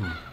Hmm.